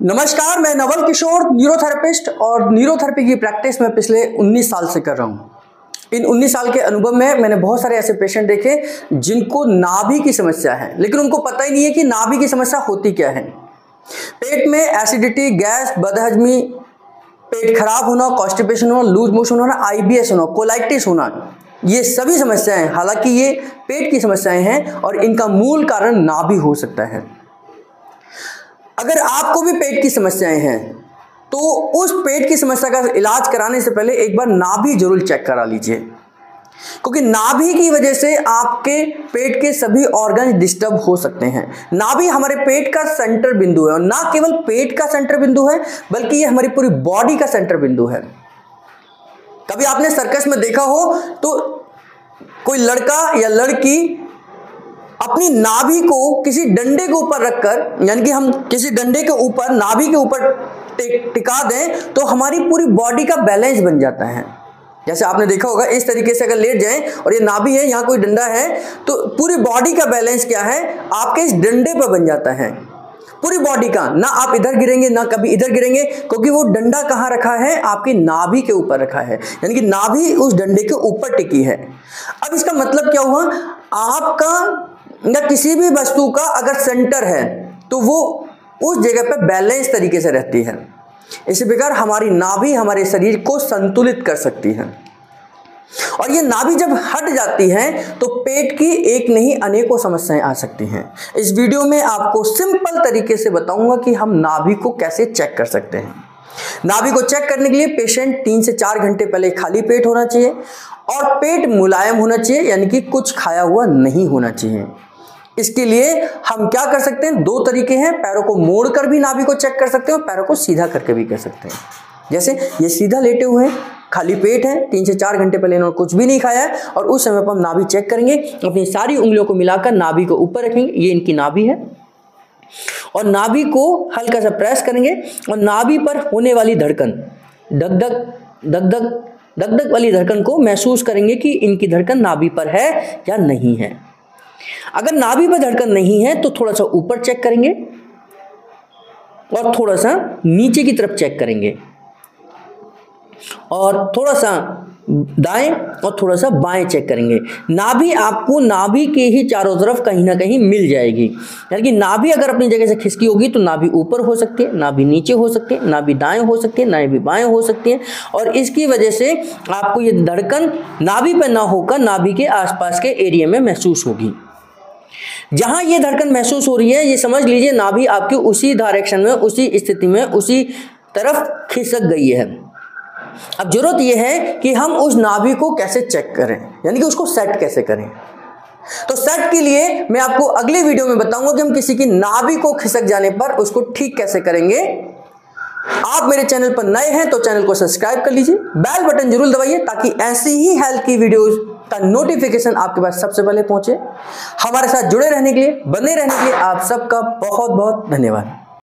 नमस्कार, मैं नवल किशोर न्यूरोथेरेपिस्ट और न्यूरोथेरेपी की प्रैक्टिस मैं पिछले 19 साल से कर रहा हूँ। इन 19 साल के अनुभव में मैंने बहुत सारे ऐसे पेशेंट देखे जिनको नाभि की समस्या है। लेकिन उनको पता ही नहीं है कि नाभि की समस्या होती क्या है। पेट में एसिडिटी गैस, बदहजमी, पेट खराब होना कॉन्स्टिपेशन होना, लूज मोशन होना आईबीएस होना कोलाइटिस होना, ये सभी समस्याएँ हालाँकि ये पेट की समस्याएँ हैं और इनका मूल कारण नाभि हो सकता है। अगर आपको भी पेट की समस्याएँ हैं तो उस पेट की समस्या का इलाज कराने से पहले एक बार नाभि ज़रूर चेक करा लीजिए। क्योंकि नाभि की वजह से आपके पेट के सभी ऑर्गन डिस्टर्ब हो सकते हैं। नाभि हमारे पेट का सेंटर बिंदु है और ना केवल पेट का सेंटर बिंदु है, बल्कि ये हमारी पूरी बॉडी का सेंटर बिंदु है। कभी आपने सर्कस में देखा हो तो कोई लड़का या लड़की अपनी नाभि को किसी डंडे के ऊपर रखकर, यानी कि हम किसी डंडे के ऊपर, नाभि के ऊपर टिका दें तो हमारी पूरी बॉडी का बैलेंस बन जाता है। जैसे आपने देखा होगा, इस तरीके से अगर लेट जाएँ, और ये नाभि है, यहाँ कोई डंडा है तो पूरी बॉडी का बैलेंस क्या है? आपके इस डंडे पर बन जाता है। पूरी बॉडी का, ना आप इधर गिरेंगे, ना कभी इधर गिरेंगे, क्योंकि वो डंडा कहाँ रखा है? आपकी नाभि के ऊपर रखा है। यानी कि नाभि उस डंडे के ऊपर टिकी है। अब इसका मतलब क्या हुआ? आपका या किसी भी वस्तु का अगर सेंटर है तो वो उस जगह पर बैलेंस तरीके से रहती है। इसी प्रकार हमारी नाभि हमारे शरीर को संतुलित कर सकती है। और ये नाभि जब हट जाती है तो पेट की एक नहीं, अनेकों समस्याएँ आ सकती हैं। इस वीडियो में आपको सिंपल तरीके से बताऊँगा कि हम नाभि को कैसे चेक कर सकते हैं। नाभि को चेक करने के लिए पेशेंट तीन से चार घंटे पहले खाली पेट होना चाहिए और पेट मुलायम होना चाहिए, यानी कि कुछ खाया हुआ नहीं होना चाहिए। इसके लिए हम क्या कर सकते हैं? दो तरीके हैं। पैरों को मोड़ कर भी नाभि को चेक कर सकते हैं और पैरों को सीधा करके भी कर सकते हैं। जैसे ये सीधा लेटे हुए हैं, खाली पेट है, तीन से चार घंटे पहले इन्होंने कुछ भी नहीं खाया है और उस समय पर हम नाभि चेक करेंगे। अपनी सारी उंगलियों को मिलाकर नाभि को ऊपर रखेंगे। ये इनकी नाभि है। और नाभि को हल्का सा प्रेस करेंगे और नाभि पर होने वाली धड़कन धक धक धक धक धक धक वाली धड़कन को महसूस करेंगे कि इनकी धड़कन नाभि पर है या नहीं है। अगर नाभि पर धड़कन नहीं है तो थोड़ा सा ऊपर चेक करेंगे और थोड़ा सा नीचे की तरफ़ चेक करेंगे और थोड़ा सा दाएँ और थोड़ा सा बाएँ चेक करेंगे नाभि आपको नाभि के ही चारों तरफ़ कहीं ना कहीं मिल जाएगी यानी कि नाभि अगर अपनी जगह से खिसकी होगी तो नाभि ऊपर हो सकती है नाभि नीचे हो सकती है नाभि दाएँ हो सकती है नाभि बाएँ हो सकती है और इसकी वजह से आपको ये धड़कन नाभि पर ना होकर नाभि के आसपास के एरिया में महसूस होगी जहाँ ये धड़कन महसूस हो रही है, ये समझ लीजिए, नाभि आपकी उसी डायरेक्शन में, उसी स्थिति में, उसी तरफ़ खिसक गई है। अब ज़रूरत यह है कि हम उस नाभि को कैसे चेक करें, यानी कि उसको सेट कैसे करें। तो सेट के लिए मैं आपको अगले वीडियो में बताऊँगा कि हम किसी की नाभि को खिसक जाने पर उसको ठीक कैसे करेंगे। आप मेरे चैनल पर नए हैं तो चैनल को सब्सक्राइब कर लीजिए बेल बटन ज़रूर दबाइए, ताकि ऐसी ही हेल्थ की वीडियोस का नोटिफिकेशन आपके पास सबसे पहले पहुँचे। हमारे साथ जुड़े रहने के लिए, बने रहने के लिए आप सबका बहुत बहुत धन्यवाद।